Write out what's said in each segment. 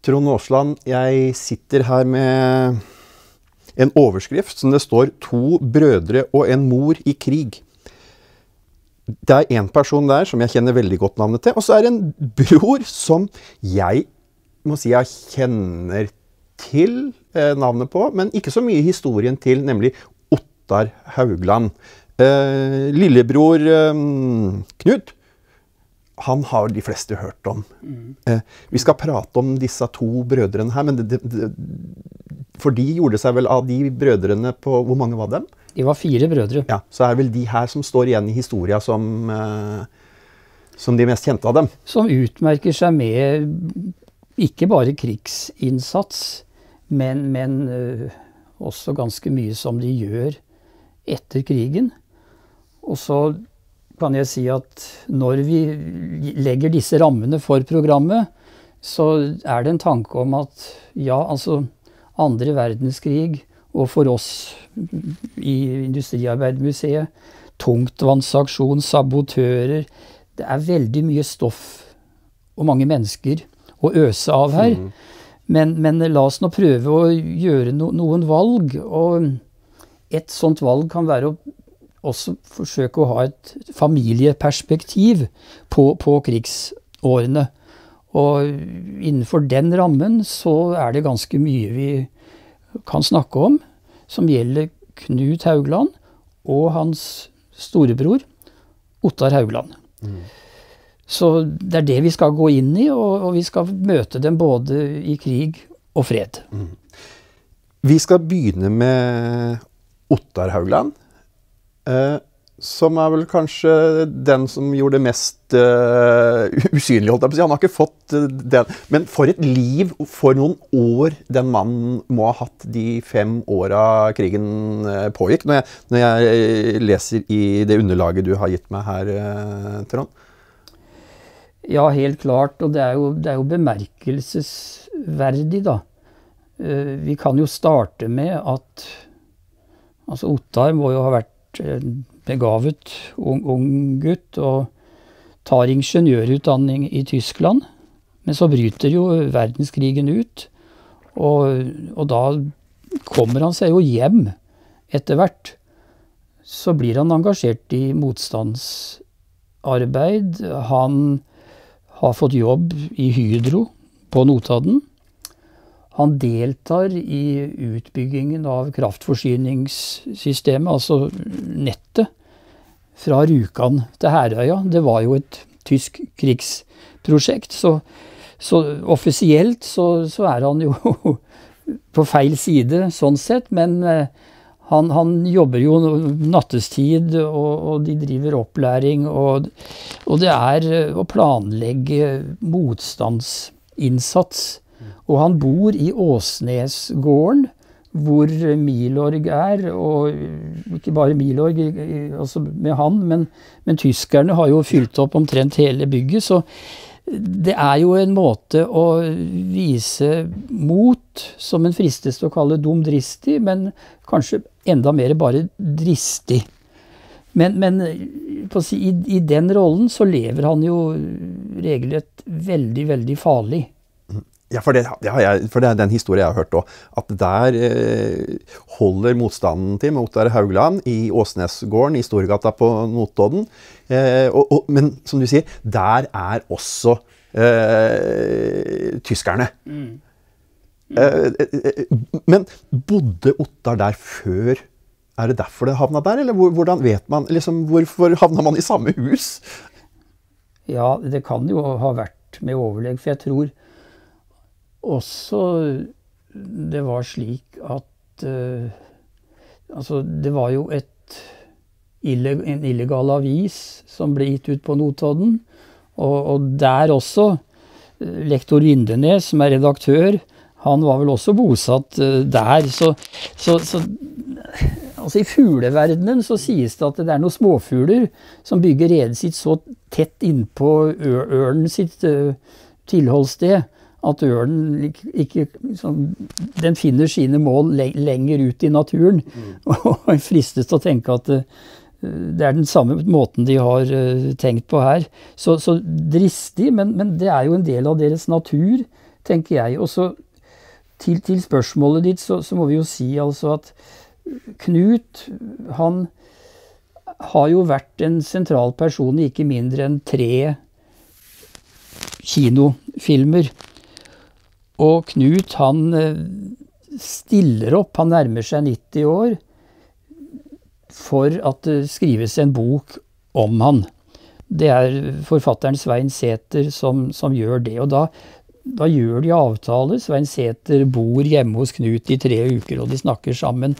Trond Aasland, jeg sitter her med en overskrift som det står 'To brødre og en mor i krig'. Det er én person der som jeg kjenner veldig godt navnet til, og så er det en bror som jeg må si jeg kjenner til eh, navnet på, men ikke så mye historien til, nemlig Ottar Haugland. Eh, lillebror eh, Knut han har de fleste hørt om. Mm. Eh, vi skal prate om disse to brødrene her, men det, det, det, for de gjorde seg vel av de brødrene på Hvor mange var dem? De var fire brødre. Ja, Så er det vel de her som står igjen i historia som, eh, som de mest kjente av dem. Som utmerker seg med ikke bare krigsinnsats, men, men uh, også ganske mye som de gjør etter krigen. Og så kan jeg si at når vi legger disse rammene for programmet, så er det en tanke om at ja, altså andre verdenskrig, og for oss i Industriarbeidermuseet, tungtvannsaksjon, sabotører Det er veldig mye stoff og mange mennesker å øse av her. Mm. Men, men, la oss nå prøve å gjøre no, noen valg. Og et sånt valg kan være å også forsøke å ha et familieperspektiv på, på krigsårene. Og innenfor den rammen så er det ganske mye vi kan snakke om som gjelder Knut Haugland og hans storebror Ottar Haugland. Mm. Så det er det vi skal gå inn i, og, og vi skal møte dem både i krig og fred. Mm. Vi skal begynne med Ottar Haugland. Eh, som er vel kanskje den som gjorde det mest uh, usynlig, holdt jeg på å si. Han har ikke fått uh, den. Men for et liv, for noen år den mannen må ha hatt de fem åra krigen uh, pågikk. Når jeg, når jeg, leser i det underlaget du har gitt meg her, Trond. Ja, helt klart. Og det er jo, det er jo bemerkelsesverdig, da. vi kan jo starte med at altså Ottar må jo ha vært en begavet ung, ung gutt og tar ingeniørutdanning i Tyskland. Men så bryter jo verdenskrigen ut, og, og da kommer han seg jo hjem etter hvert. Så blir han engasjert i motstandsarbeid. Han har fått jobb i Hydro på Notodden. Han deltar i utbyggingen av kraftforsyningssystemet, altså nettet, fra Rjukan til Herøya. Det var jo et tysk krigsprosjekt. Så, så offisielt så, så, er han jo på feil side sånn sett, men eh, han, han jobber jo nattestid, og, og de driver opplæring. Og, og, det er å planlegge motstandsinnsats og han bor i Åsnesgården, hvor Milorg er. Og ikke bare Milorg altså med han, men, men, tyskerne har jo fylt opp omtrent hele bygget. Så det er jo en måte å vise mot, som en fristes til å kalle dumdristig, men kanskje enda mer bare dristig. Men, men si, i, i, den rollen så lever han jo regelrett veldig, veldig farlig. Ja, for det, det jeg, for det, er den historien jeg har hørt òg. At der eh, holder motstanden til med Ottar Haugland i Åsnesgården i Storgata på Notodden. Eh, og, og, men som du sier, der er også eh, tyskerne. Mm. Mm. men bodde Ottar der før? Er det derfor det havna der, eller hvordan vet man liksom, Hvorfor havna man i samme hus? Ja, det kan jo ha vært med overlegg, for jeg tror også det var slik at uh, Altså, det var jo et, en illegal avis som ble gitt ut på Notodden. Og, og der også uh, Lektor Vindenes, som er redaktør, han var vel også bosatt uh, der. Så, så, så altså I fugleverdenen så sies det at det er noen småfugler som bygger redet sitt så tett innpå ørnen sitt tilholdssted at ørnen ikke sånn, Den finner sine mål lenger ut i naturen. Mm. Og fristes til å tenke at det, eh, det er den samme måten de har uh, tenkt på her. Så, så dristig, men, men, det er jo en del av deres natur. tenker jeg. Og så til, til, spørsmålet ditt, så, så, må vi jo si altså at Knut, han har jo vært en sentral person i ikke mindre enn tre kinofilmer. Og Knut, han eh, stiller opp, han nærmer seg 90 år, for at det skrives en bok om han. Det er forfatteren Svein Sæther som, som, gjør det. Og da, da gjør de avtale. Svein Sæther bor hjemme hos Knut i tre uker, og de snakker sammen.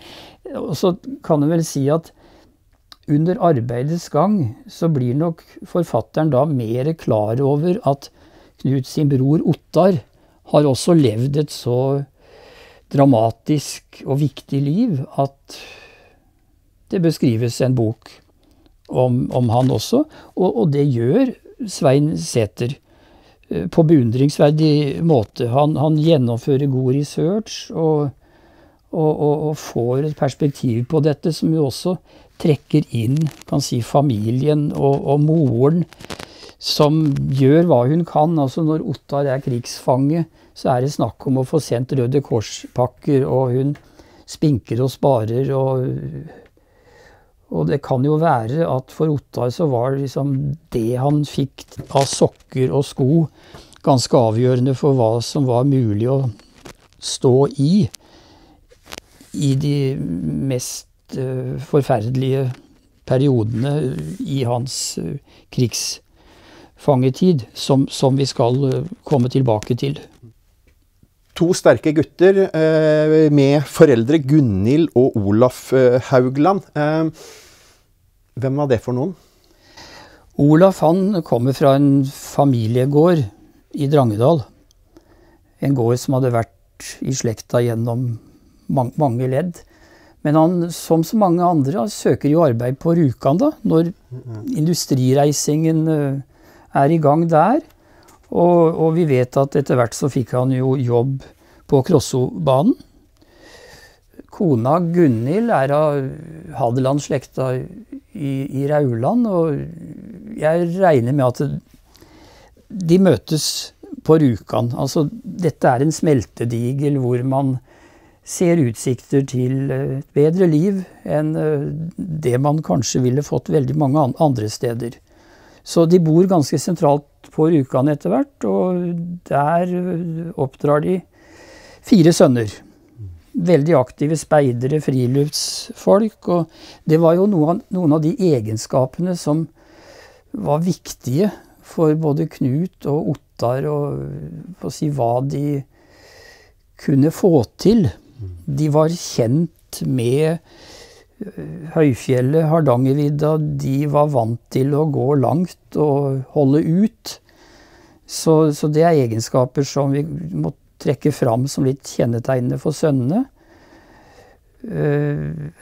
Og så kan du vel si at under arbeidets gang så blir nok forfatteren da mer klar over at Knut sin bror Ottar har også levd et så dramatisk og viktig liv at det beskrives en bok om, om han også. Og, og, det gjør Svein Sæther eh, på beundringsverdig måte. Han, han gjennomfører god research og, og, og, får et perspektiv på dette som jo også trekker inn kan si, familien og, moren, som gjør hva hun kan. Altså Når Ottar er krigsfange, så er det snakk om å få sendt Røde Kors-pakker, og hun spinker og sparer. og og det kan jo være at for Ottar så var liksom det han fikk av sokker og sko, ganske avgjørende for hva som var mulig å stå i i de mest uh, forferdelige periodene i hans uh, krigsfangetid, som, som vi skal uh, komme tilbake til to sterke gutter eh, med foreldre Gunhild og Olaf eh, Haugland. Eh, hvem var det for noen? Olaf han kommer fra en familiegård i Drangedal. En gård som hadde vært i slekta gjennom mange, mange ledd. Men han, som så mange andre, søker jo arbeid på Rjukan da, når industrireisingen er i gang der. Og, og, vi vet at etter hvert så fikk han jo jobb på Krossobanen. Kona Gunhild er av Hadeland-slekta i, i, Rauland, og jeg regner med at de møtes på Rjukan. Altså, dette er en smeltedigel hvor man ser utsikter til et bedre liv enn eh, det man kanskje ville fått veldig mange andre steder. Så de bor ganske sentralt på Rjukan etter hvert, og der oppdrar de fire sønner. Veldig aktive speidere, friluftsfolk. Og det var jo noen, noen av de egenskapene som var viktige for både Knut og Ottar, og å si hva de kunne få til. De var kjent med høyfjellet, Hardangervidda, de var vant til å gå langt og holde ut. Så, så, det er egenskaper som vi må trekke fram som litt kjennetegnende for sønnene. Uh,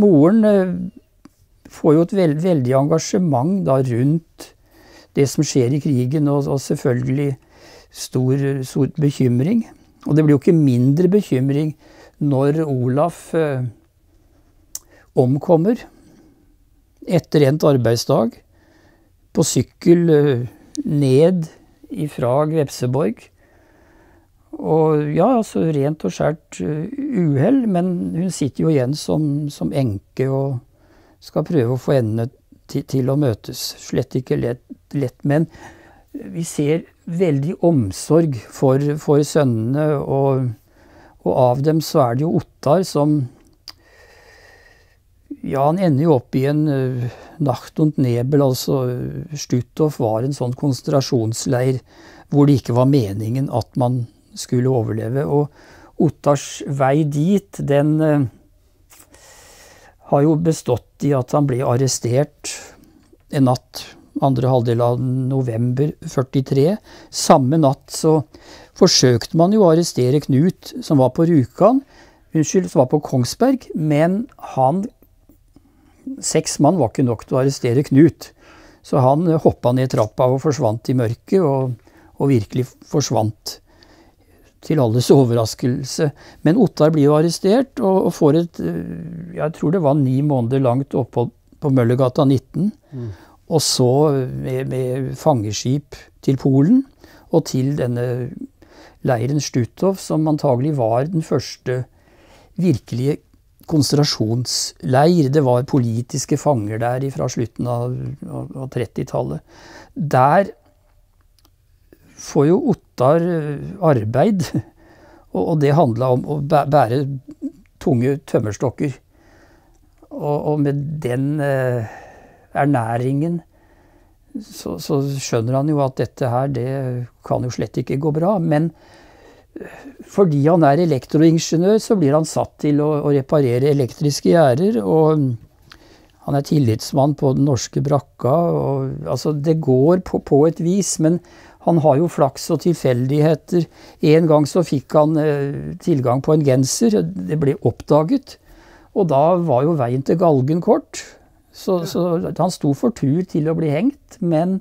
moren uh, får jo et veld, veldig engasjement da rundt det som skjer i krigen, og, og selvfølgelig stor, stor, bekymring. Og det blir jo ikke mindre bekymring når Olaf uh, omkommer etter endt arbeidsdag på sykkel eh, ned ifra Grepseborg. Og ja, altså rent og skjært eh, uhell, men hun sitter jo igjen som, som enke og skal prøve å få endene til, til, å møtes. Slett ikke lett, lett, men vi ser veldig omsorg for, for sønnene, og, og, av dem så er det jo Ottar som ja, han ender jo opp i en uh, Nacht und Nebel, altså Stutthof var en sånn konsentrasjonsleir hvor det ikke var meningen at man skulle overleve. Og Ottars vei dit, den uh, har jo bestått i at han ble arrestert en natt andre halvdel av november 43. Samme natt så forsøkte man jo å arrestere Knut, som var på Rjukan, unnskyld, som var på Kongsberg, men han Seks mann var ikke nok til å arrestere Knut. Så han hoppa ned trappa og forsvant i mørket, og, og virkelig forsvant. Til alles overraskelse. Men Ottar blir jo arrestert og, og, får et jeg tror det var ni måneder langt opphold på Møllergata 19. Mm. Og så med, med fangeskip til Polen, og til denne leiren Stutthof, som antagelig var den første virkelige konsentrasjonsleir. Det var politiske fanger der fra slutten av, av 30-tallet. Der får jo Ottar arbeid, og, det handla om å bære tunge tømmerstokker. Og, med den eh, ernæringen så, så, skjønner han jo at dette her, det kan jo slett ikke gå bra. Men eh, fordi han er elektroingeniør, så blir han satt til å, å reparere elektriske gjerder. Og han er tillitsmann på den norske brakka. Og, altså, det går på, på, et vis, men han har jo flaks og tilfeldigheter. En gang så fikk han eh, tilgang på en genser. Det ble oppdaget. Og da var jo veien til galgen kort. Så, så, han sto for tur til å bli hengt, men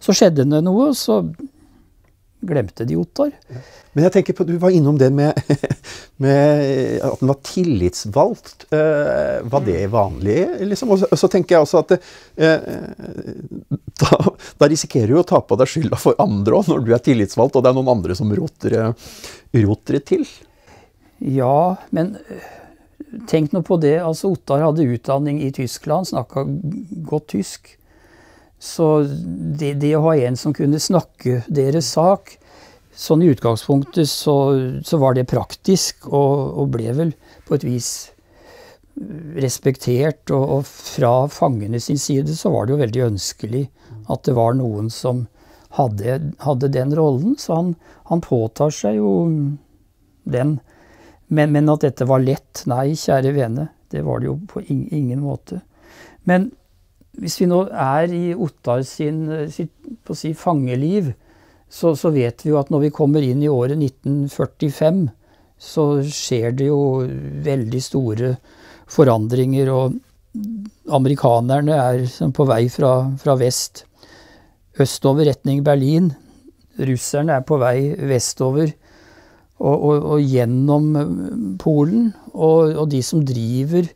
så skjedde det noe, så glemte de Ottar. Men jeg tenker på, du var innom det med, med at den var tillitsvalgt. Uh, var det vanlig? Liksom? Og, så, og, så, tenker jeg også at det, uh, da, da, risikerer du å ta på deg skylda for andre òg, når du er tillitsvalgt og det er noen andre som roter, roter til. Ja, men Tenk nå på det. altså Ottar hadde utdanning i Tyskland, snakka godt tysk. Så det, det, å ha en som kunne snakke deres sak Sånn i utgangspunktet så, så var det praktisk, og, og, ble vel på et vis respektert. Og, og fra fangene sin side så var det jo veldig ønskelig at det var noen som hadde, hadde den rollen. Så han, han påtar seg jo den men, men, at dette var lett? Nei, kjære vene. Det var det jo på ingen måte. Men hvis vi nå er i Ottar sin, sitt på å si, fangeliv, så, så, vet vi jo at når vi kommer inn i året 1945, så skjer det jo veldig store forandringer. Og amerikanerne er på vei fra, fra vest østover retning Berlin. Russerne er på vei vestover og, og, og gjennom eh, Polen. Og, og, de som driver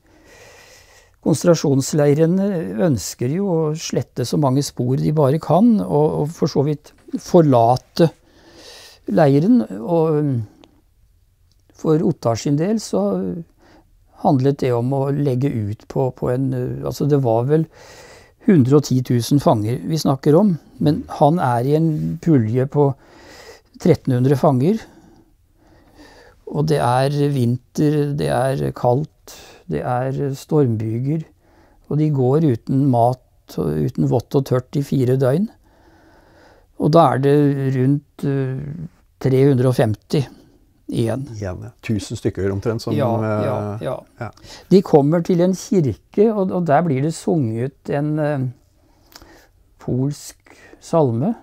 konsentrasjonsleirene, ønsker jo å slette så mange spor de bare kan, og, og for så vidt forlate leiren. Og for Ottar sin del så handlet det om å legge ut på, på en Altså det var vel 110 000 fanger vi snakker om, men han er i en pulje på 1300 fanger. Og det er vinter, det er kaldt, det er stormbyger. Og de går uten mat, uten vått og tørt i fire døgn. Og da er det rundt 350 eh, igjen. igjen 1000 stykker omtrent som ja, ja, eh, ja. ja, De kommer til en kirke, og, og der blir det sunget en uh, polsk salme.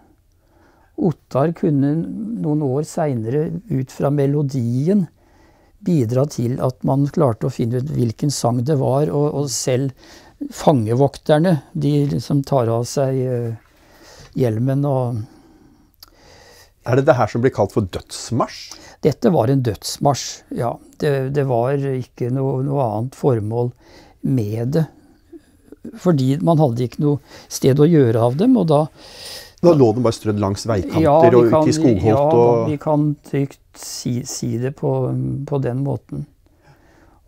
Ottar kunne noen år seinere ut fra melodien bidra til at man klarte å finne ut hvilken sang det var, og, og selv fangevokterne, de som tar av seg uh, hjelmen og Er det det her som blir kalt for dødsmarsj? Dette var en dødsmarsj, ja. Det, det var ikke noe, noe, annet formål med det. Fordi man hadde ikke noe sted å gjøre av dem, og da da lå den bare strødd langs veikanter ja, og ute i skogholt? Ja, og... vi kan trygt si, si det på, på, den måten.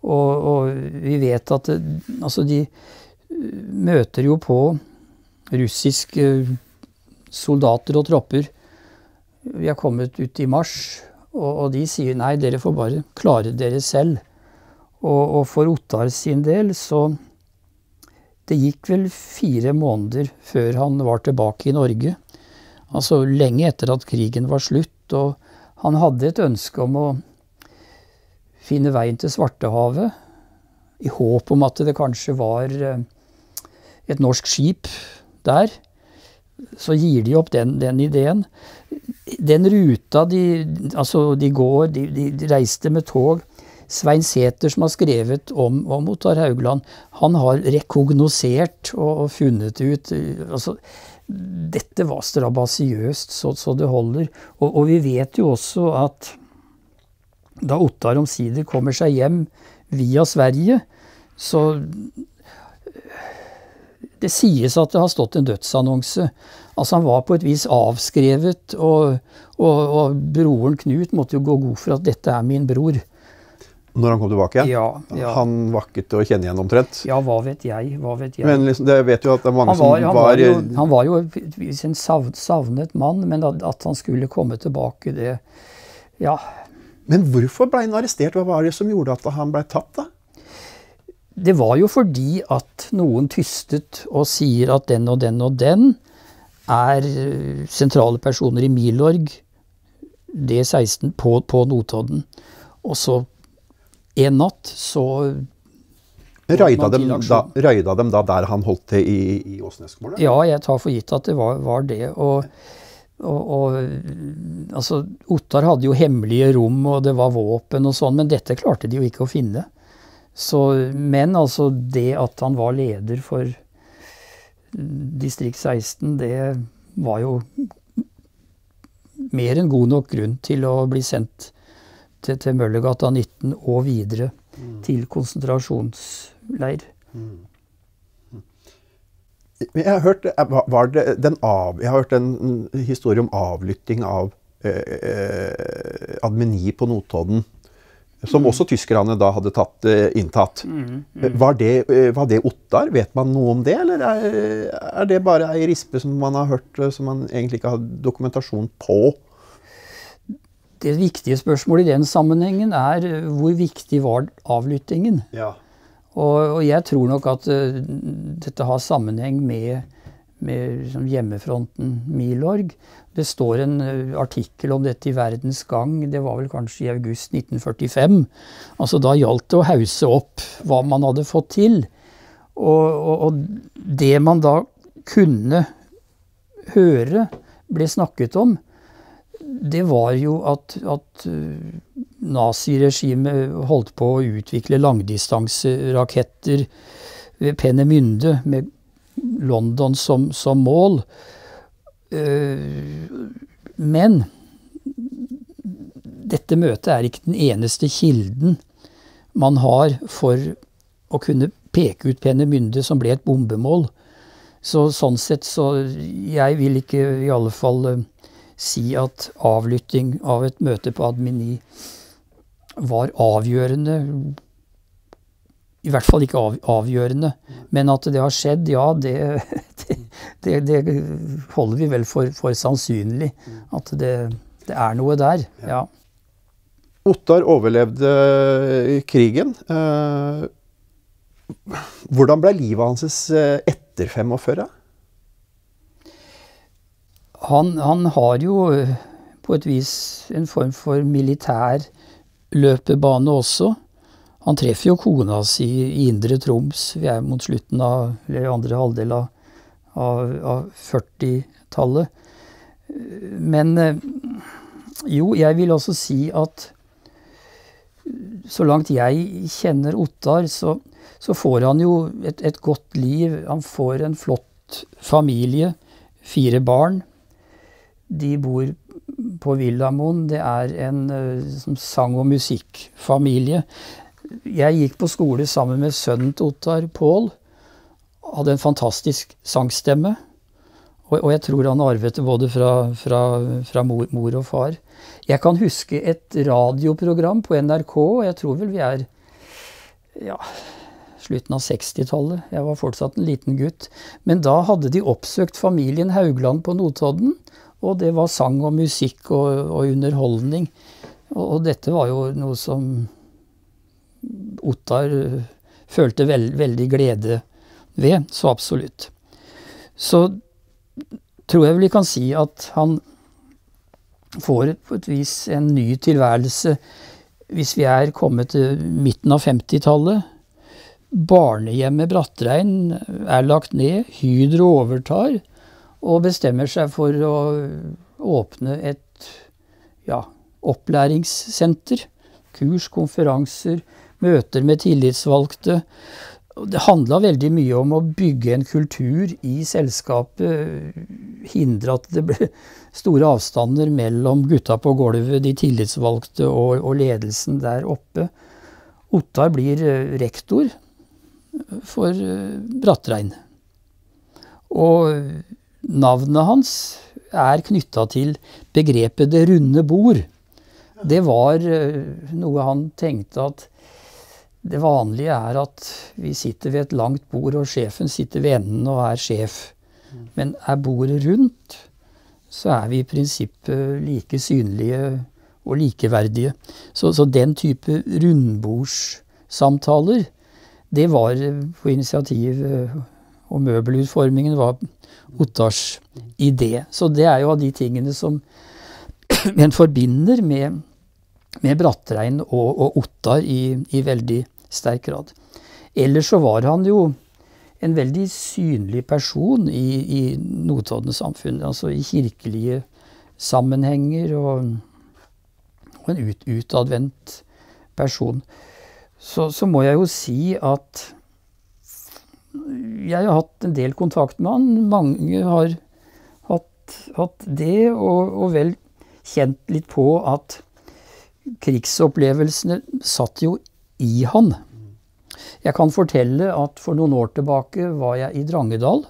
Og, og vi vet at det, altså de møter jo på russiske soldater og tropper. Vi er kommet ut i mars, og, og de sier nei, dere får bare klare dere selv. Og, og for Ottar sin del så Det gikk vel fire måneder før han var tilbake i Norge. Altså lenge etter at krigen var slutt. Og han hadde et ønske om å finne veien til Svartehavet. I håp om at det kanskje var eh, et norsk skip der. Så gir de opp den, den ideen. Den ruta de Altså, de går De, de reiste med tog. Svein Sæther, som har skrevet om, om Ottar Haugland, han har rekognosert og, og funnet ut altså, dette var strabasiøst så, så, det holder. Og, og, vi vet jo også at da Ottar omsider kommer seg hjem via Sverige, så det sies at det har stått en dødsannonse. Altså Han var på et vis avskrevet, og, og, og broren Knut måtte jo gå god for at 'dette er min bror'. Når han kom tilbake? Ja, ja. Han var ikke til å kjenne igjen omtrent? Ja, hva vet jeg. Hva vet jeg. Men liksom, det vet jo at det er mange han var, som han var, var, jo, han var jo en sav, savnet mann, men at, at han skulle komme tilbake, det Ja. Men hvorfor ble han arrestert? Hva var det som gjorde at han ble tatt, da? Det var jo fordi at noen tystet og sier at den og den og den er eh, sentrale personer i Milorg D16 på, på Notodden. Og så en natt så Raida dem, da, raida dem da der han holdt til i, i Åsnesmålet? Ja, jeg tar for gitt at det var, var det. Og, og, og altså, Ottar hadde jo hemmelige rom, og det var våpen og sånn, men dette klarte de jo ikke å finne. Så, men altså, det at han var leder for distrikt 16, det var jo mer enn god nok grunn til å bli sendt til, til Møllergata 19 og videre til konsentrasjonsleir. Mm. Jeg har hørt, var- var det den av, jeg har hørt en mm, historie om avlytting av eh, eh, Admeni på Notodden. Som også tyskerne da hadde tatt, eh, inntatt. Var, det, eh, var det Ottar? Vet man noe om det, eller er, er det bare ei rispe som man har hørt, eh, som man egentlig ikke har dokumentasjon på? Det viktige spørsmålet i den sammenhengen er eh, hvor viktig var avlyttingen? Ja. Og, og jeg tror nok at uh, dette har sammenheng med, med liksom hjemmefronten Milorg. Det står en uh, artikkel om dette i Verdens Gang, det var vel kanskje i august 1945. Altså Da gjaldt det å hause opp hva man hadde fått til. Og, og, og det man da kunne høre ble snakket om, det var jo at, at uh, naziregimet holdt på å utvikle langdistanseraketter ved Penemynde med London som, som mål. Uh, men dette møtet er ikke den eneste kilden man har for å kunne peke ut Penemynde, som ble et bombemål. Så sånn sett så Jeg vil ikke i alle fall eh, si at avlytting av et møte på Admini var avgjørende. I hvert fall ikke av, avgjørende. Men at det har skjedd, ja, det, det, det, det holder vi vel for, for sannsynlig. At det, er noe der. Ja. Ottar overlevde krigen. Eh, Hvordan ble livet hans eh, etter 45? Han, han har jo eh, på et vis en form for militær løpebane også. Han treffer jo kona si i Indre Troms. Vi er mot slutten av eller andre halvdel av, av, av 40-tallet. Men eh, jo, jeg vil også si at så langt jeg kjenner Ottar, så, så får han jo et, et godt liv. Han får en flott familie. Fire barn. De bor på Villamoen. Det er en eh, som sang- og musikkfamilie. Jeg gikk på skole sammen med sønnen til Ottar, Pål. Hadde en fantastisk sangstemme. Og, og jeg tror han arvet det både fra, fra, fra mor, mor og far. Jeg kan huske et radioprogram på NRK, jeg tror vel vi er ja, slutten av 60-tallet. Jeg var fortsatt en liten gutt. Men da hadde de oppsøkt familien Haugland på Notodden. Og det var sang og musikk og, og underholdning. Og, og, dette var jo noe som Ottar øh, følte veld, veldig glede ved. Så absolutt. Så tror jeg vel vi kan si at han får på et vis en ny tilværelse hvis vi er kommet til midten av 50-tallet. Barnehjemmet Brattrein er lagt ned, Hydro overtar og bestemmer seg for å åpne et ja, opplæringssenter. Kurs, konferanser, møter med tillitsvalgte. Det handla veldig mye om å bygge en kultur i selskapet. Hindre at det ble store avstander mellom gutta på gulvet, de tillitsvalgte og, og ledelsen der oppe. Ottar blir rektor for Brattrein. Og navnet hans er knytta til begrepet 'det runde bord'. Det var noe han tenkte at det vanlige er at vi sitter ved et langt bord, og sjefen sitter ved enden og er sjef. Men er bordet rundt, så er vi i prinsippet like synlige og likeverdige. Så, så den type rundbordssamtaler, det var på initiativ Og møbelutformingen var Ottars idé. Så det er jo av de tingene som en forbinder med, med Brattrein og, og Ottar i, i veldig sterk grad. Ellers så var han jo en veldig synlig person i, i Notodden-samfunnet. Altså i kirkelige sammenhenger og, og en ut, utadvendt person. Så, så, må jeg jo si at jeg har hatt en del kontakt med han. Mange har hatt, hatt det, og, og vel kjent litt på at krigsopplevelsene satt jo i han. Jeg kan fortelle at for noen år tilbake var jeg i Drangedal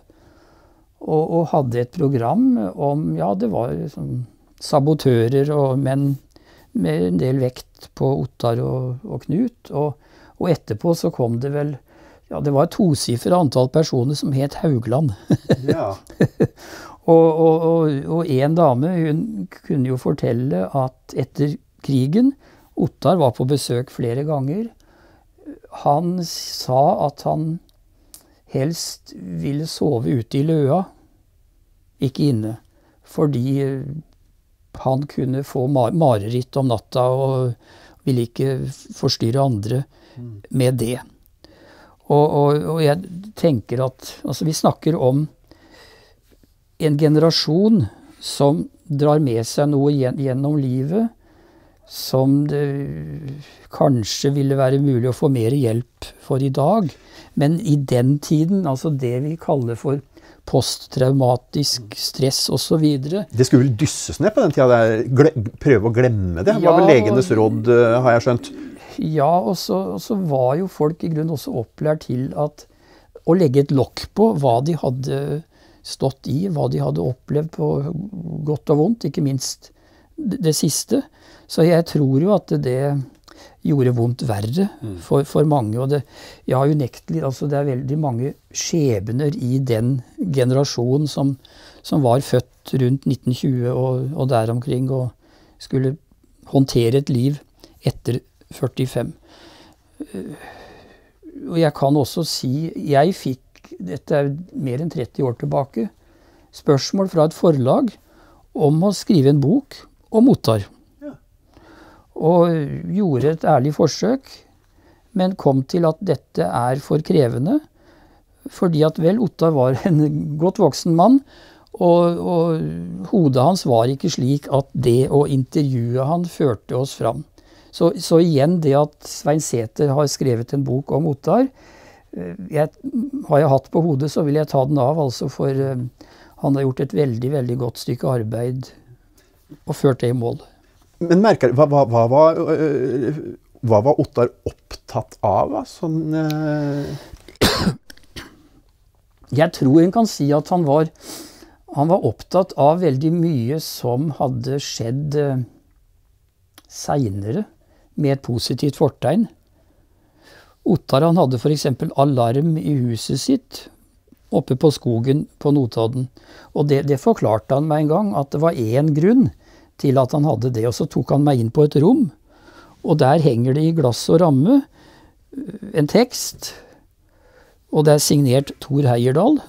og, og hadde et program om Ja, det var liksom sabotører og menn med en del vekt på Ottar og, og Knut. Og, og, etterpå så kom det vel Ja, det var et tosifra antall personer som het Haugland. Ja. og, og en dame hun kunne jo fortelle at etter krigen Ottar var på besøk flere ganger. Han sa at han helst ville sove ute i løa, ikke inne. Fordi han kunne få mareritt om natta og ville ikke forstyrre andre med det. Og, og, og jeg tenker at Altså, vi snakker om en generasjon som drar med seg noe gjennom livet som det kanskje ville være mulig å få mer hjelp for i dag. Men i den tiden, altså det vi kaller for posttraumatisk stress osv. Det skulle vel dysses ned på den tida? Prøve å glemme det? Det var vel legenes råd, eh, har jeg skjønt? Ja, og så, var jo folk i grunnen også opplært til at å legge et lokk på hva de hadde stått i, hva de hadde opplevd på godt og vondt, ikke minst det siste. Så jeg tror jo at det gjorde vondt verre mm. for, for mange. Og det, ja, unektelig, altså det er veldig mange skjebner i den generasjonen som, som var født rundt 1920 og, og, der omkring, og skulle håndtere et liv etter 45. Og jeg kan også si Jeg fikk, dette er mer enn 30 år tilbake, spørsmål fra et forlag om å skrive en bok om Ottar. Og gjorde et ærlig forsøk, men kom til at dette er for krevende. Fordi at vel, Ottar var en godt voksen mann, og, og, hodet hans var ikke slik at det å intervjue han førte oss fram. Så, så igjen det at Svein Sæther har skrevet en bok om Ottar eh, jeg, Har jeg hatt på hodet, så vil jeg ta den av, altså, for uh, han har gjort et veldig, veldig godt stykke arbeid og ført det i mål. Men merker, hva, hva, hva, var, øh, hva var Ottar opptatt av? Sånn, uh... Jeg tror en kan si at han var, han var opptatt av veldig mye som hadde skjedd seinere, med et positivt fortegn. Ottar han hadde f.eks. alarm i huset sitt oppe på skogen på Notodden. Og det, det forklarte han meg en gang, at det var én grunn til at han hadde det. Og så tok han meg inn på et rom, og der henger det i glass og ramme eh, en tekst. Og det er signert Thor Heyerdahl.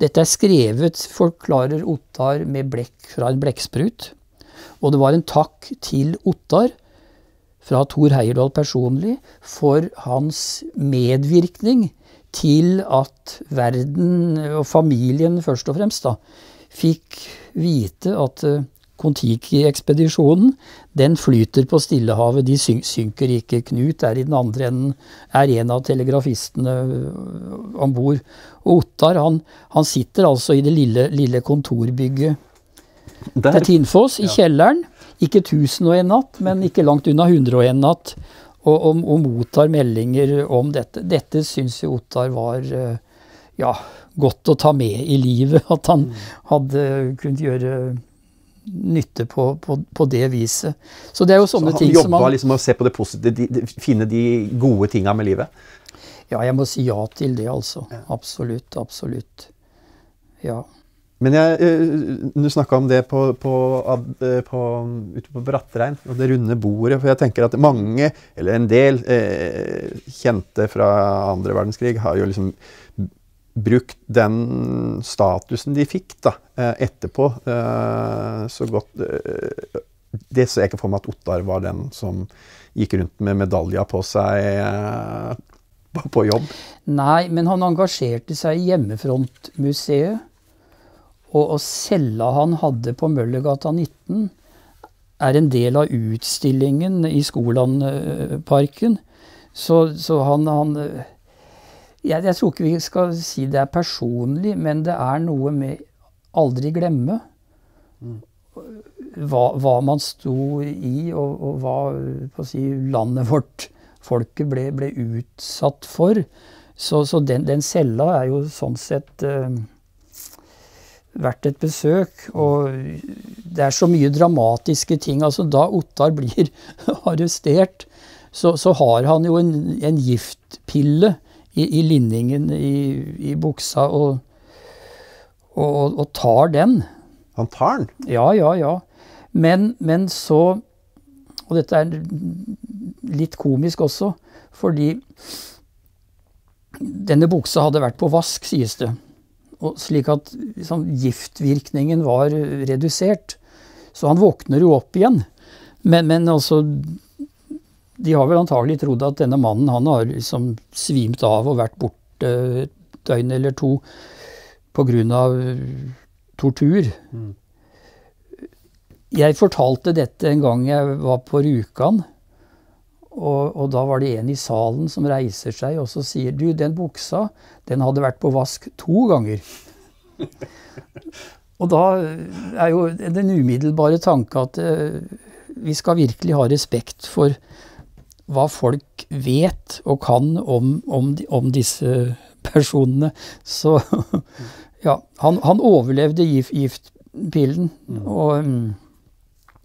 Dette er skrevet, forklarer Ottar, med blekk fra en blekksprut. Og det var en takk til Ottar fra Thor Heyerdahl personlig for hans medvirkning til at verden, og familien først og fremst, da, fikk vite at uh, Kon-Tiki-ekspedisjonen, den flyter på Stillehavet. De synker ikke. Knut er i den andre enden, er en av telegrafistene øh, om bord. Og Ottar han, han, sitter altså i det lille, lille kontorbygget Der. til Tinnfoss, i kjelleren. Ikke 1001 natt, men ikke langt unna 101 natt. Og, og, og mottar meldinger om dette. Dette syns jo Ottar var uh, ja, godt å ta med i livet. At han hadde kunnet gjøre nytte på, på, på det viset. Så det er jo sånne Så ting han som jobba man liksom med å se på det positive, de, de, finne de gode tinga med livet? Ja, jeg må si ja til det, altså. Absolutt. Absolutt. Ja. Men jeg, eh, du snakka om det på, på, eh, på, ute på Brattrein, og det runde bordet. For jeg tenker at mange, eller en del, eh, kjente fra andre verdenskrig har jo liksom brukt den statusen de fikk da, eh, etterpå, eh, så godt eh, Det ser jeg ikke for meg at Ottar var den som gikk rundt med medaljer på seg på jobb. Nei, men han engasjerte seg i Hjemmefrontmuseet. Og, og cella han hadde på Møllergata 19, er en del av utstillingen i Skolandparken. Så, så han, han jeg, jeg tror ikke vi skal si det er personlig, men det er noe med aldri glemme. Hva, hva man sto i, og, og hva si, landet vårt, folket, ble, ble utsatt for. Så, så den, den cella er jo sånn sett eh, verdt et besøk. Og det er så mye dramatiske ting. Altså, da Ottar blir arrestert, så, så har han jo en, en giftpille i, i linningen i, i buksa, og, og, og tar den. Han tar den. Ja, ja, ja. Men, men så Og dette er litt komisk også, fordi denne buksa hadde vært på vask, sies det. Slik at liksom, giftvirkningen var redusert. Så han våkner jo opp igjen. Men, men altså De har vel antagelig trodd at denne mannen han har liksom svimt av og vært borte et døgn eller to pga. tortur. Jeg fortalte dette en gang jeg var på Rjukan. Og, og da var det en i salen som reiser seg og så sier du, den buksa den hadde vært på vask to ganger. og da er jo den umiddelbare tanke at uh, vi skal virkelig ha respekt for hva folk vet og kan om, om, om disse personene. Så ja, han, han overlevde gift, giftpillen. Og um,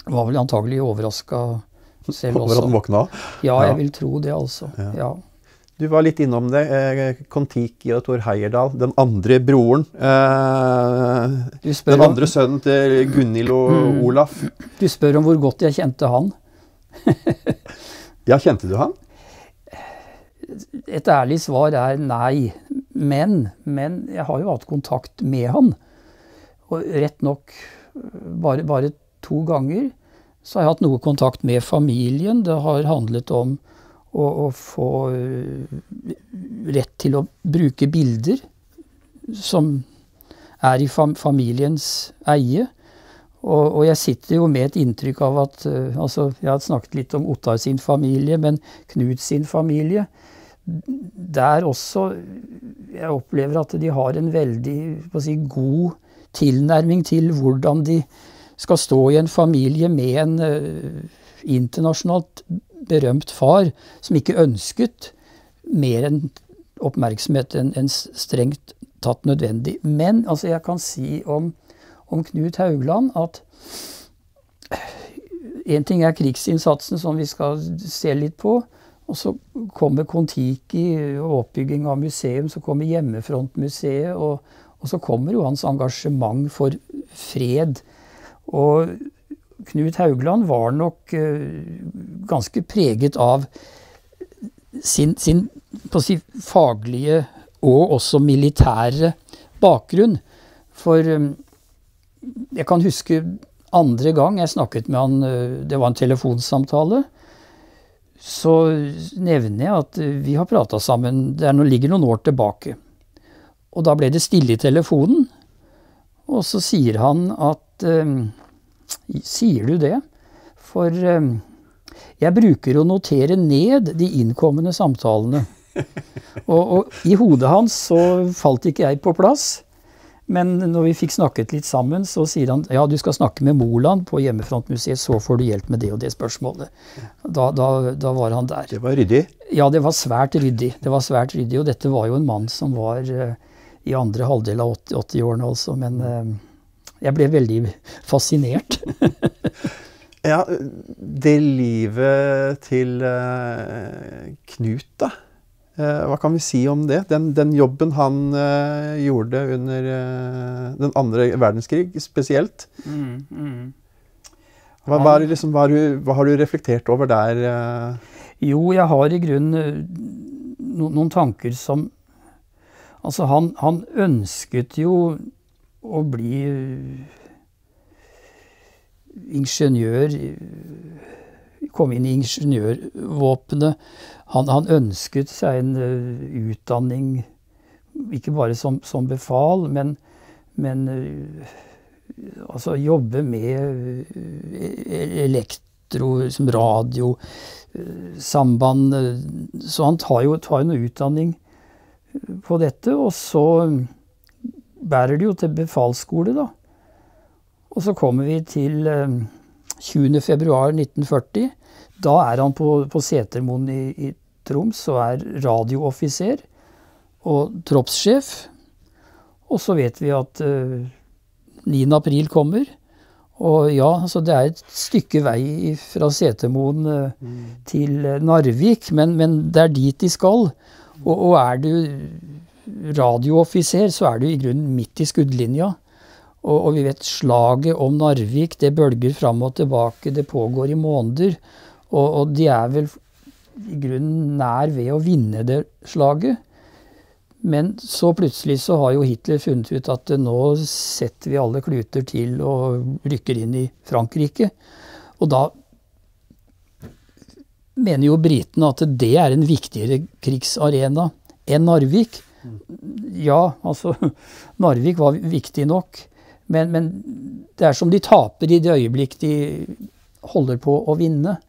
var vel antagelig overraska Over at han våkna. Ja, jeg vil tro det, altså. Ja. Ja. Du var litt innom det. Eh, Kon-Tiki og Thor Heyerdahl. Den andre broren. Eh, den andre sønnen til Gunhild og Mm. Olaf. du spør om hvor godt jeg kjente han. Ja, kjente du han? Et ærlig svar er nei. Men, men jeg har jo hatt kontakt med han. Og rett nok bare, bare to ganger så har jeg hatt noe kontakt med familien. Det har handlet om å, å få øh, rett til å bruke bilder som er i fam familiens eie. Og, og jeg sitter jo med et inntrykk av at uh, altså Jeg har snakket litt om Ottar sin familie, men Knut sin familie Der også Jeg opplever at de har en veldig si, god tilnærming til hvordan de skal stå i en familie med en uh, internasjonalt berømt far som ikke ønsket mer enn oppmerksomhet enn en strengt tatt nødvendig. Men altså, jeg kan si om, om Knut Haugland at en ting er krigsinnsatsen, som vi skal se litt på. Og så kommer Kon-Tiki og oppbygging av museum, så kommer Hjemmefrontmuseet, og, og så kommer jo hans engasjement for fred. Og Knut Haugland var nok eh, ganske preget av sin, sin si, faglige og også militære bakgrunn. For eh, jeg kan huske andre gang jeg snakket med han, eh, det var en telefonsamtale, så nevner jeg at vi har prata sammen, det noe- ligger noen år tilbake. Og da ble det stille i telefonen, og så sier han at eh, Sier du det? For eh, jeg bruker å notere ned de innkommende samtalene. Og, og i hodet hans så falt ikke jeg på plass. Men når vi fikk snakket litt sammen, så sier han ja, du skal snakke med Moland på Hjemmefrontmuseet, så får du hjelp med det og det spørsmålet. Da, da, da var han der. Det var ryddig. Ja, det var svært ryddig. Det var svært ryddig, og dette var jo en mann som var eh, i andre halvdel av 80-årene, altså. Men eh, jeg ble veldig fascinert. ja, det livet til uh, Knut, da. Uh, hva kan vi si om det? Den, den jobben han gjorde under den andre verdenskrig spesielt. Mm, mm. Hva, hva, liksom, hva, har du, hva, har du, reflektert over der? Jo, jeg har i grunnen no, noen tanker som Altså, han, han ønsket jo å bli ingeniør Komme inn i ingeniørvåpenet. Han, han, ønsket seg en uh, utdanning, ikke bare som, som befal, men, men altså jobbe med elektro, radio, samband Så han tar jo, tar jo noe utdanning på dette, og så bærer det jo til befalsskole, da. Og så kommer vi til 20.2.1940. Eh, da er han på, på Setermoen i, i, Troms og er radiooffiser og troppssjef. Og så vet vi at uh, eh, 9.4 kommer. Og ja, altså det er et stykke vei fra Setermoen uh, mm. til Narvik, men, men, det er dit de skal. Og, og er du radiooffiser, så er du i grunnen midt i skuddlinja. Og, og, vi vet slaget om Narvik, det bølger fram og tilbake, det pågår i måneder. Og, og de er vel i grunnen nær ved å vinne det slaget. Men så plutselig så har jo Hitler funnet ut at nå setter vi alle kluter til og rykker inn i Frankrike. Og da mener jo britene at det er en viktigere krigsarena enn Narvik. Ja, altså Narvik var viktig nok. Men, men, det er som de taper i det øyeblikk de holder på å vinne.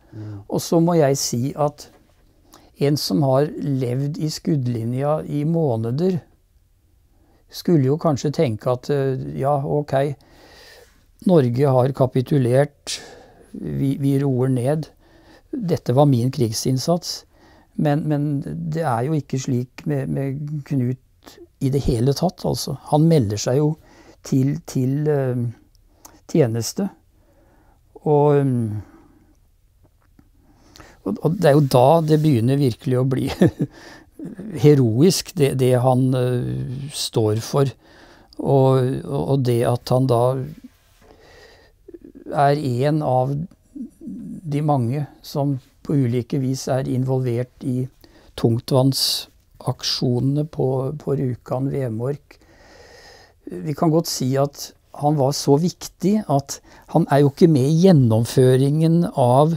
Og så må jeg si at en som har levd i skuddlinja i måneder, skulle jo kanskje tenke at eh, ja, ok, Norge har kapitulert, vi, vi roer ned. Dette var min krigsinnsats. Men, men, det er jo ikke slik med, med, Knut i det hele tatt, altså. Han melder seg jo til, til uh, tjeneste. Og, um, og, det er jo da det begynner virkelig å bli heroisk, det, det han uh, står for. Og, og, det at han da er en av de mange som på ulike vis er involvert i tungtvannsaksjonene på, på Rjukan Vemork. Vi kan godt si at han var så viktig at han er jo ikke med i gjennomføringen av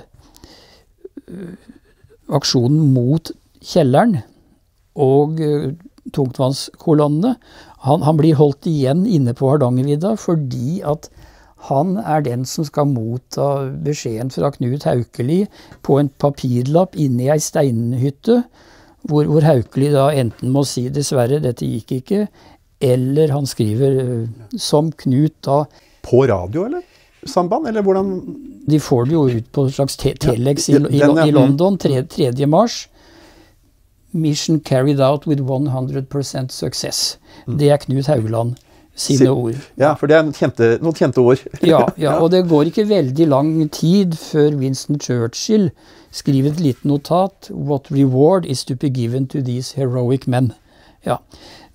øh, aksjonen mot kjelleren og øh, tungtvannskolonnene. Han, han, blir holdt igjen inne på Hardangervidda fordi at han er den som skal motta beskjeden fra Knut Haukeli på en papirlapp inne i ei steinhytte, hvor, hvor Haukeli da enten må si 'dessverre, dette gikk ikke', eller han skriver eh, som Knut da På radio, eller? Samband, eller hvordan De får det jo ut på et slags te telex i, i, i, London 3. 3. mars. Mission carried out with 100% success. Mm. Det er Knut Haugland sine ord. Ja, for det er kjente, noen kjente ord. ja, ja, og det går ikke veldig lang tid før Winston Churchill skriver et lite notat 'What reward is to be given to these heroic men'. Ja.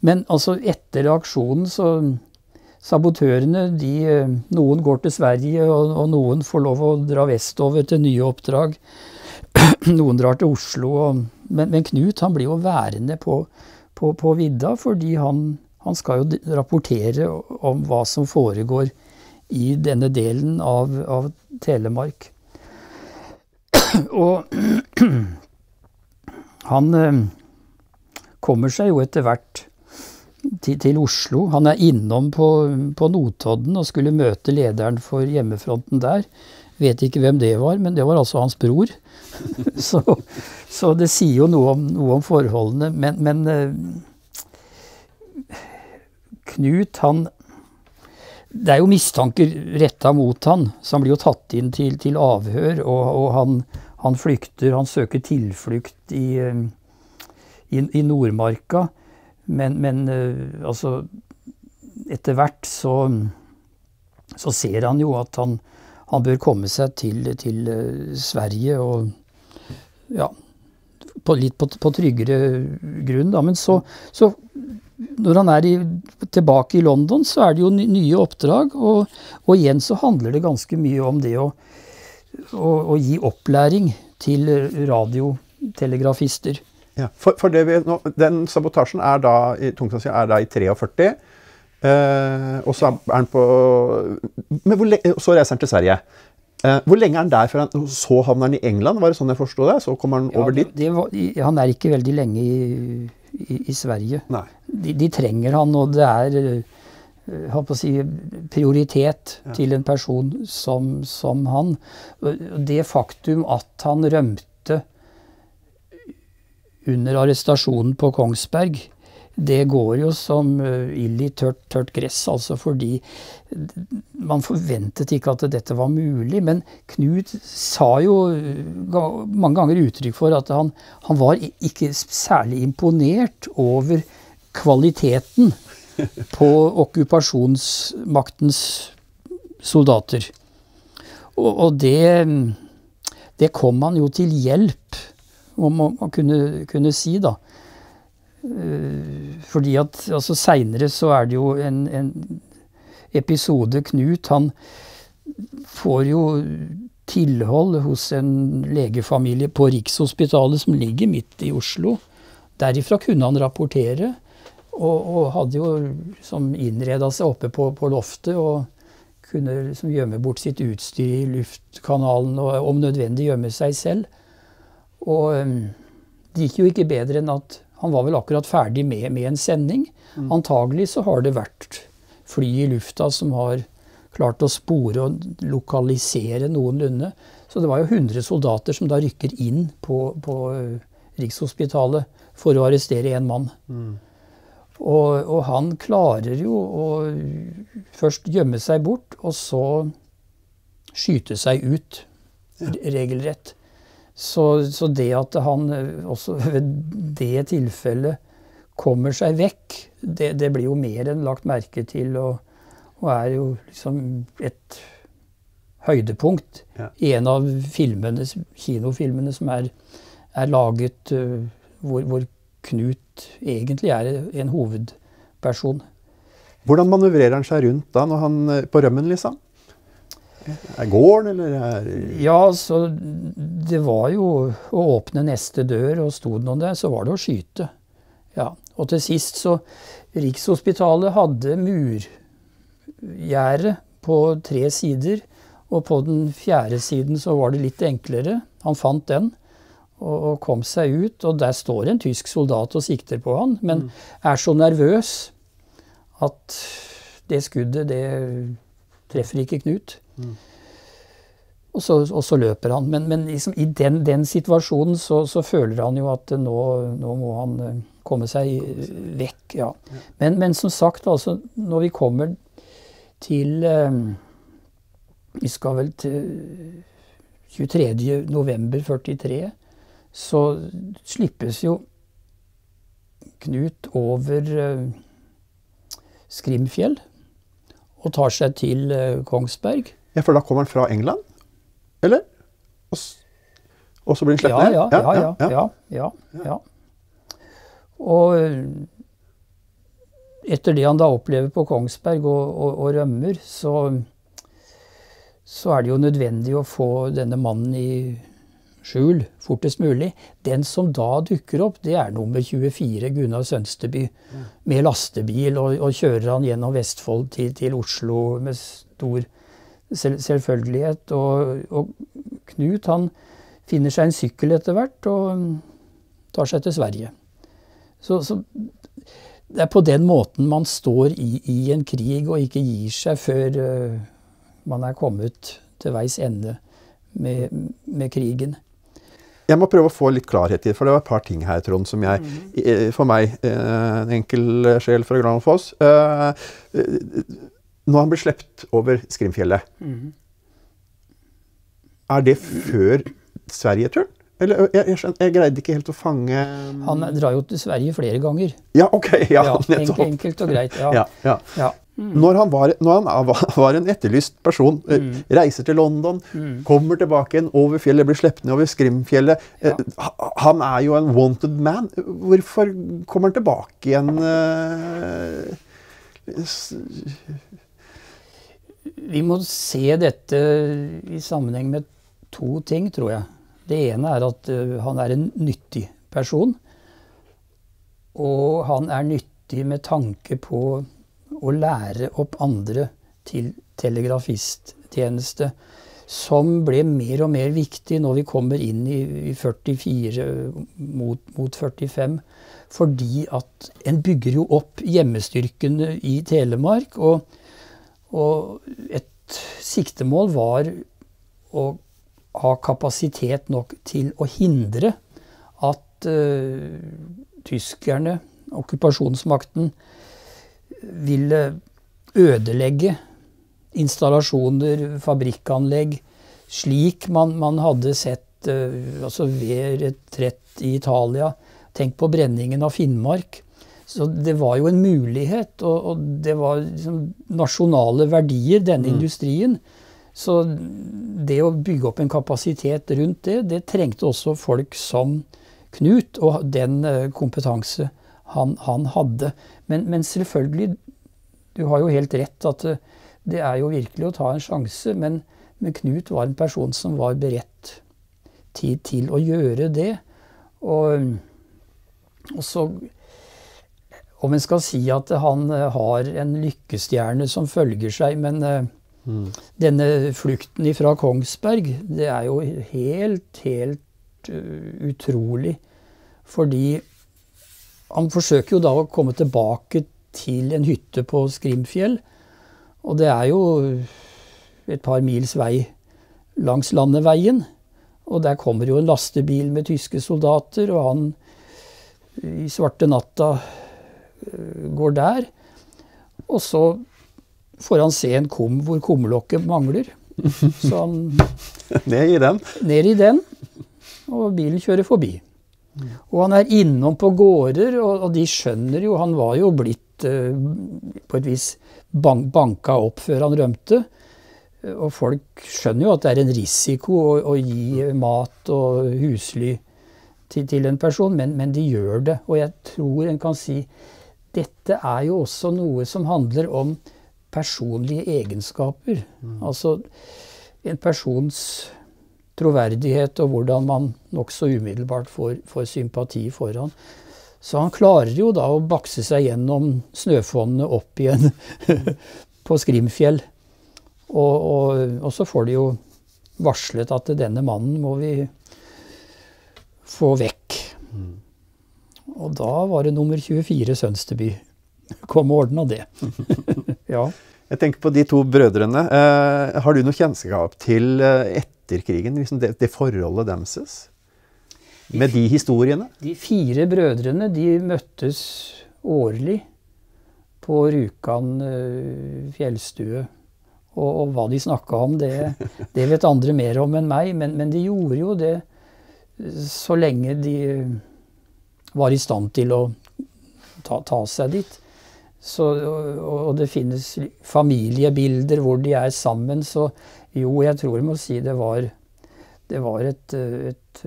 Men altså, etter aksjonen så Sabotørene, de, Noen går til Sverige, og, og noen får lov å dra vestover til nye oppdrag. noen drar til Oslo. Og, men, men, Knut han blir jo værende på, på, på vidda fordi han han skal jo rapportere om hva som foregår i denne delen av, av Telemark. Og han eh, kommer seg jo etter hvert til, til, Oslo. Han er innom på, på, Notodden og skulle møte lederen for hjemmefronten der. Vet ikke hvem det var, men det var altså hans bror. så, så, det sier jo noe om, noe om forholdene. Men, men eh, Knut, han Det er jo mistanker retta mot han, så han blir jo tatt inn til, til avhør. Og, og han, han, flykter, han søker tilflukt i, i, i Nordmarka. Men, men uh, altså Etter hvert så, så ser han jo at han, han bør komme seg til, til uh, Sverige og ja, på litt på, på tryggere grunn. Da. Men så, så når han er i, tilbake i London, så er det jo nye oppdrag. Og, og igjen så handler det ganske mye om det å, å, å gi opplæring til radiotelegrafister. Ja, for, for vi, nå, den sabotasjen er da i, er da i 43. Eh, og så er han på Men hvor, så reiser han til Sverige. Eh, hvor lenge er han der før han så havner han i England? Var det sånn jeg forsto det? Så kommer han ja, over dit? Det var, han er ikke veldig lenge i, i, i Sverige. De, de, trenger han, og det er eh, si, prioritet ja. til en person som, som han. Det faktum at han rømte under arrestasjonen på Kongsberg, det går jo som eh, ild i tørt, tørt, gress, altså fordi man forventet ikke at dette var mulig. Men Knut sa jo mange ganger uttrykk for at han, han var ikke særlig imponert over kvaliteten på okkupasjonsmaktens soldater. Og, og det, det kom han jo til hjelp, om man kunne, kunne si, da. Eh, fordi at altså Seinere så er det jo en, en, episode Knut han får jo tilhold hos en legefamilie på Rikshospitalet som ligger midt i Oslo. Derifra kunne han rapportere, og, og hadde jo liksom innreda seg oppe på, på, loftet og kunne liksom gjemme bort sitt utstyr i luftkanalen og om nødvendig gjemme seg selv. Og um, det gikk jo ikke bedre enn at han var vel akkurat ferdig med, med en sending. Mm. Antagelig så har det vært fly i lufta som har klart å spore og lokalisere noenlunde. Så det var jo 100 soldater som da rykker inn på, på eh, Rikshospitalet for å arrestere én mann. Mm. Og, og, han klarer jo å først gjemme seg bort, og så skyte seg ut. Ja. Regelrett. Så, så, det at han eh, også ved det tilfellet kommer seg vekk, det, det blir jo mer enn lagt merke til, og, og er jo liksom et høydepunkt ja. i en av filmene, kinofilmene som er, er laget uh, hvor, hvor, Knut egentlig er en hovedperson. Hvordan manøvrerer han seg rundt da, når han eh, på rømmen, liksom? Er gården, eller er Ja, så det var jo å åpne neste dør, og sto det noen der, så var det å skyte. Ja. Og til sist så Rikshospitalet hadde murgjerde på tre sider. Og på den fjerde siden så var det litt enklere. Han fant den og, og kom seg ut. Og der står en tysk soldat og sikter på han, men mm. er så nervøs at det skuddet, det treffer ikke Knut. Mm. Og, så, og, så, løper han. Men, men liksom, i den, den situasjonen så, så, føler han jo at nå, nå må han eh, komme seg vekk. Ja. Men, men, som sagt, altså, når vi kommer til eh, Vi skal vel til 23.11.43, så slippes jo Knut over eh, Skrimfjell og tar seg til eh, Kongsberg. Ja, For da kommer han fra England? Eller? Og, så blir han sluppet ned? Ja, ja, ja. ja, ja, ja og eh, etter det han da opplever på Kongsberg og, og, og rømmer, så, så er det jo nødvendig å få denne mannen i skjul fortest mulig. Den som da dukker opp, det er nummer 24, Gunnar Sønsteby, med lastebil, og, og kjører han gjennom Vestfold til, til Oslo med stor selv, selvfølgelighet. Og, og, Knut han finner seg en sykkel etter hvert og tar seg til Sverige. Så, så det er på den måten man står i, i, en krig og ikke gir seg før uh, man er kommet til veis ende med, med krigen. Jeg må prøve å få litt klarhet i det, for det var et par ting her, Trond, som jeg mm. For meg, eh, en enkel sjel fra Granfoss uh, Når han blir sluppet over Skrimfjellet, mm. er det før Sverigeturen? Eller jeg, jeg, skjønner, jeg greide ikke helt å fange Han drar jo til Sverige flere ganger. Ja, ok. Ja, Ja, enkelt og greit. Ja. Ja, Ja. Når han, var, når han var, var en etterlyst person, eh, Mm. reiser til London, kommer tilbake igjen over fjellet, blir sluppet ned over Skrimfjellet ja. Han er jo en wanted man. Hvorfor kommer han tilbake igjen? eh, Vi må se dette i sammenheng med to ting, tror jeg. Det ene er at eh, han er en nyttig person. Og han er nyttig med tanke på å lære opp andre til telegrafisttjeneste. Som ble mer og mer viktig når vi kommer inn i, i 44 mot, mot 45. Fordi at en bygger jo opp hjemmestyrkene i Telemark. og og et siktemål var å ha kapasitet nok til å hindre at uh, tyskerne, okkupasjonsmakten, ville ødelegge installasjoner, fabrikkanlegg, slik man, man hadde sett uh, altså ved retrett i Italia. Tenk på brenningen av Finnmark. Så det var jo en mulighet, og, og det var liksom nasjonale verdier, denne industrien. Så det å bygge opp en kapasitet rundt det, det trengte også folk som Knut, og den eh, kompetanse han, han hadde. Men, men selvfølgelig, du har jo helt rett at eh, det er jo virkelig å ta en sjanse, men, men Knut var en person som var beredt til, til å gjøre det. Og, og så om en skal si at han eh, har en lykkestjerne som følger seg, men mm. denne flukten fra Kongsberg, det er jo helt, helt uh, utrolig. Fordi han forsøker jo da å komme tilbake til en hytte på Skrimfjell. Og det er jo et par mils vei langs landeveien. Og der kommer jo en lastebil med tyske soldater, og han i svarte natta øh, går der. Og så får han se en kum hvor kumlokket mangler. Så han Ned i den. ned i den, og bilen kjører forbi. Og han er innom på gårder, og, og de skjønner jo Han var jo blitt eh, på et vis bank, banka opp før han rømte. Og folk skjønner jo at det er en risiko å, å gi mat og husly til, til en person, men, men de gjør det. Og jeg tror en kan si dette er jo også noe som handler om personlige egenskaper. Altså en persons troverdighet og hvordan man nokså umiddelbart får, får sympati for han. Så han klarer jo da å bakse seg gjennom snøfonnene opp igjen på Skrimfjell. Og, og, og så får de jo varslet at denne mannen må vi få vekk. Og da var det nummer 24 Sønsteby. Kom og ordna det. ja. Jeg tenker på de to brødrene. Eh, har du noe kjennskap til eh, etter krigen, liksom det, det forholdet deres? Med de historiene? De fire brødrene de møttes årlig på Rjukan eh, fjellstue. Og, og hva de snakka om, det, det vet andre mer om enn meg. Men, men de gjorde jo det så lenge de var i stand til å ta, ta seg dit. Så, og, det finnes familiebilder hvor de er sammen. Så jo, jeg tror jeg må si det var, det var et, et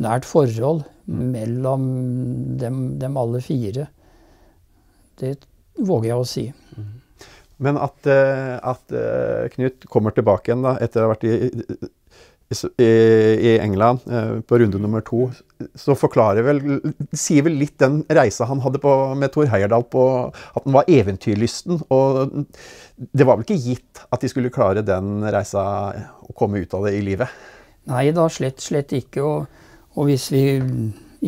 nært forhold mellom dem, dem alle fire. Det våger jeg å si. Men at, eh, at eh, Knut kommer tilbake igjen da, etter å ha vært i, i, England eh, på runde nummer to, så forklarer vel Sier vel litt den reisa han hadde på, med Thor Heyerdahl på at han var eventyrlysten. Og det var vel ikke gitt at de skulle klare den reisa og komme ut av det i livet? Nei da, slett, slett ikke. Og, og hvis vi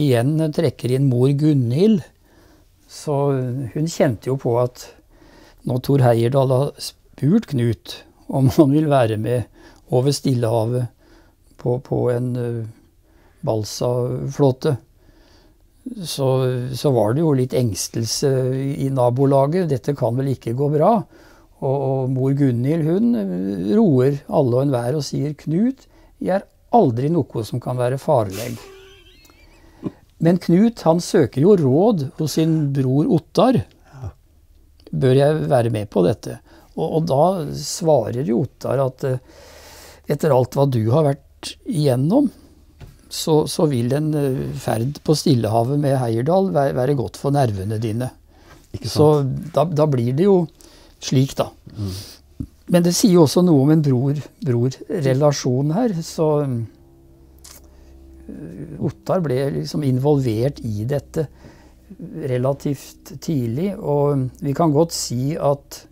igjen trekker inn mor Gunhild, så hun kjente jo på at når Thor Heyerdahl har spurt Knut om han vil være med over Stillehavet på, på en uh, balsaflåte, så, så, var det jo litt engstelse i nabolaget. Dette kan vel ikke gå bra? Og, og mor Gunhild hun roer alle og enhver og sier Knut, er aldri noe som kan være farlig. Men Knut han søker jo råd hos sin bror Ottar. Bør jeg være med på dette? Og, og da svarer jo Ottar at eh, etter alt hva du har vært igjennom, så, så vil en eh, ferd på Stillehavet med Heierdal være, være godt for nervene dine. Så da, da, blir det jo slik, da. Mm. Men det sier jo også noe om en bror-bror-relasjon her. Så Eh, Ottar ble liksom involvert i dette relativt tidlig. Og vi kan godt si at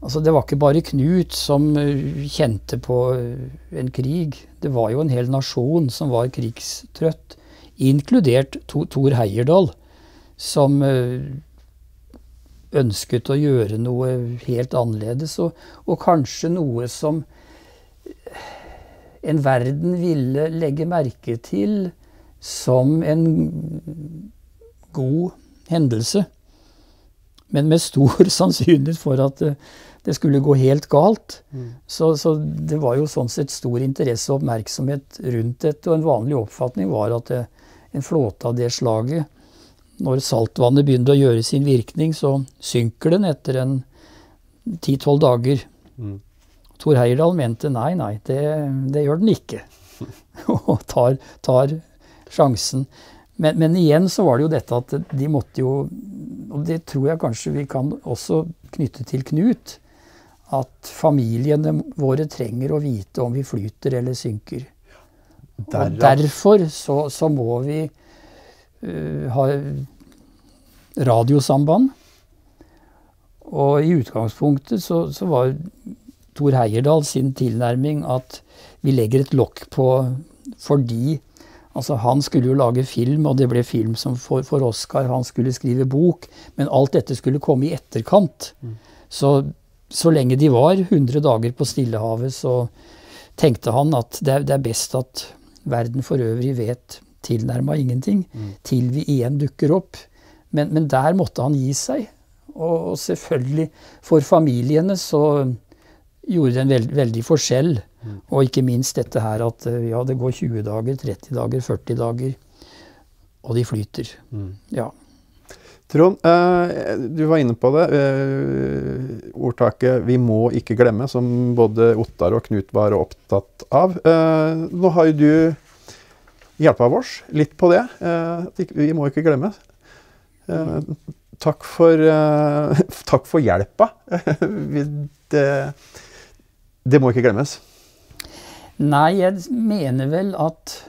altså det var ikke bare Knut som eh, kjente på eh, en krig. Det var jo en hel nasjon som var krigstrøtt, inkludert Thor Heyerdahl, som ønsket å gjøre noe helt annerledes, og, og kanskje noe som en verden ville legge merke til som en god hendelse. Men med stor sannsynlighet for at det, skulle gå helt galt. Mm. Så, så, det var jo sånn sett stor interesse og oppmerksomhet rundt dette. Og en vanlig oppfatning var at det, en flåte av det slaget, når saltvannet begynte å gjøre sin virkning, så synker den etter en ti-tolv dager. Mm. Tor Heyerdahl mente nei, nei, det, det gjør den ikke. og tar, tar sjansen. Men, men, igjen så var det jo dette at de måtte jo Og det tror jeg kanskje vi kan også knytte til Knut. At familiene våre trenger å vite om vi flyter eller synker. Og derfor så, så må vi uh, ha radiosamband. Og i utgangspunktet så, så var Tor Heyerdahl sin tilnærming at vi legger et lokk på fordi Altså, han skulle jo lage film, og det ble film som for, for, Oscar. Han skulle skrive bok, men alt dette skulle komme i etterkant. Mm. Så, så lenge de var 100 dager på Stillehavet, så tenkte han at det er, det er best at verden for øvrig vet tilnærma ingenting, mm. til vi igjen dukker opp. Men, men, der måtte han gi seg. Og, og selvfølgelig, for familiene så gjorde det en veld, veldig forskjell. Mm. Og ikke minst dette her at eh, ja, det går 20 dager, 30 dager, 40 dager, og de flyter. Mm. Ja. Trond, eh, du var inne på det. Eh, ordtaket 'vi må ikke glemme', som både Ottar og Knut var opptatt av. Eh, nå har jo du hjelpa oss litt på det. Vi må ikke glemme. Takk for, takk for hjelpa. det, det må ikke glemmes. Nei, jeg mener vel at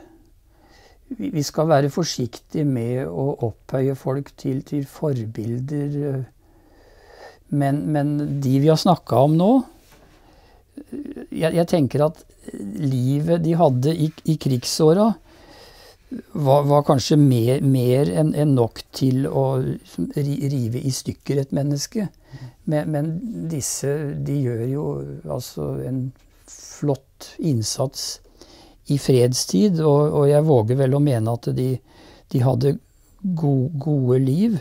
vi skal være forsiktige med å opphøye folk til, til forbilder. Men, men, de vi har snakka om nå jeg, jeg, tenker at livet de hadde i, i krigsåra, var, var, kanskje mer, mer enn en nok til å rive i stykker et menneske. Men, men, disse de gjør jo altså en flott innsats i fredstid, og, og jeg våger vel å mene at de, de hadde gode, gode liv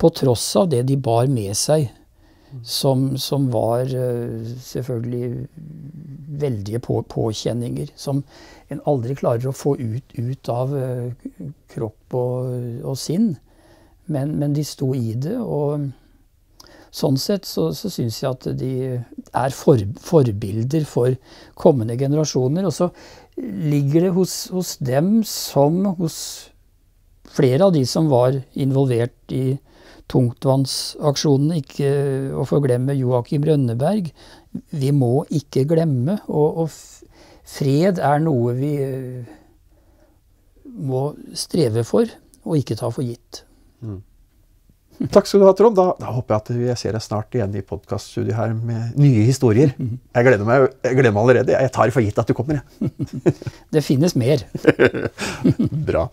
på tross av det de bar med seg. Som, som, var uh, selvfølgelig veldige på, påkjenninger. Som en aldri klarer å få ut, ut av uh, kropp og, og sinn. Men, men, de sto i det. og Sånn sett så, så syns jeg at de er for, forbilder for kommende generasjoner. Og så ligger det hos, hos, dem som hos flere av de som var involvert i tungtvannsaksjonene, ikke å forglemme Joakim Rønneberg. Vi må ikke glemme. Og, og fred er noe vi eh, må streve for, og ikke ta for gitt. Mm. Takk skal du ha, Trond. Da, da håper jeg at jeg ser deg snart igjen i podkaststudioet her med nye historier. Jeg gleder meg, jeg gleder meg allerede. Jeg tar for gitt at du kommer. det finnes mer. Bra.